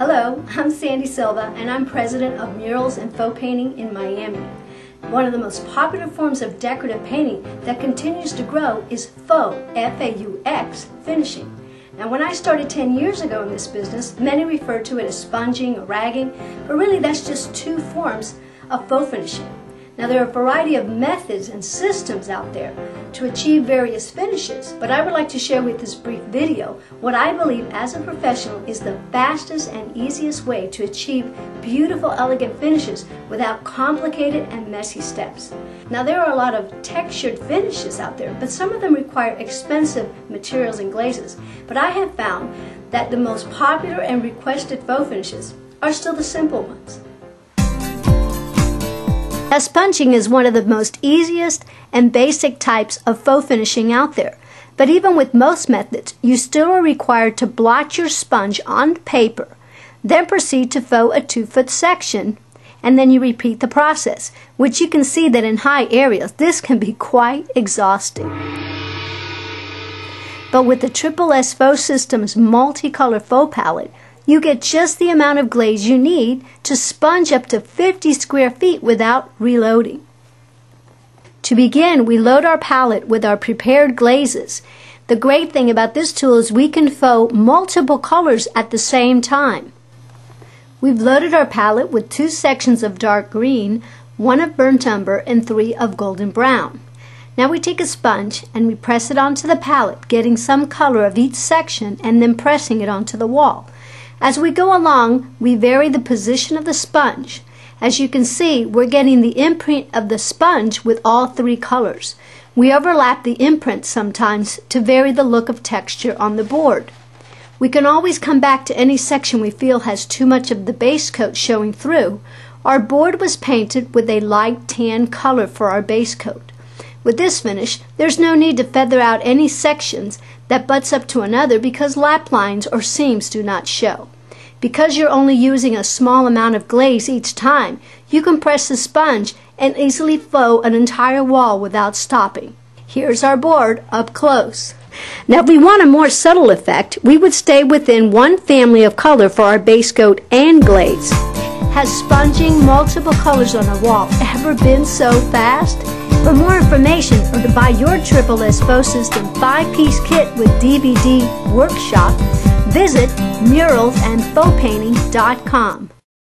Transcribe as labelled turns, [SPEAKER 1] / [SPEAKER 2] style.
[SPEAKER 1] I'm Sandy Silva, and I'm president of Murals and Faux Painting in Miami. One of the most popular forms of decorative painting that continues to grow is faux, F-A-U-X, finishing. Now, when I started 10 years ago in this business, many referred to it as sponging or ragging, but really that's just two forms of faux finishing. Now there are a variety of methods and systems out there to achieve various finishes, but I would like to share with this brief video what I believe as a professional is the fastest and easiest way to achieve beautiful, elegant finishes without complicated and messy steps. Now there are a lot of textured finishes out there, but some of them require expensive materials and glazes. But I have found that the most popular and requested faux finishes are still the simple ones. As sponging is one of the most easiest and basic types of faux finishing out there. But even with most methods, you still are required to blot your sponge on paper, then proceed to faux a two foot section, and then you repeat the process, which you can see that in high areas, this can be quite exhausting. But with the Triple S Faux Systems multicolor faux palette, you get just the amount of glaze you need to sponge up to 50 square feet without reloading. To begin, we load our palette with our prepared glazes. The great thing about this tool is we can faux multiple colors at the same time. We've loaded our palette with two sections of dark green, one of burnt umber, and three of golden brown. Now we take a sponge and we press it onto the palette, getting some color of each section and then pressing it onto the wall. As we go along, we vary the position of the sponge. As you can see, we're getting the imprint of the sponge with all three colors. We overlap the imprint sometimes to vary the look of texture on the board. We can always come back to any section we feel has too much of the base coat showing through. Our board was painted with a light tan color for our base coat. With this finish, there's no need to feather out any sections that butts up to another because lap lines or seams do not show. Because you're only using a small amount of glaze each time, you can press the sponge and easily faux an entire wall without stopping. Here's our board up close. Now if we want a more subtle effect, we would stay within one family of color for our base coat and glaze. Has sponging multiple colors on a wall ever been so fast? For more information or to buy your Triple S Faux System 5-piece kit with DVD workshop, visit muralsandfauxpainting.com.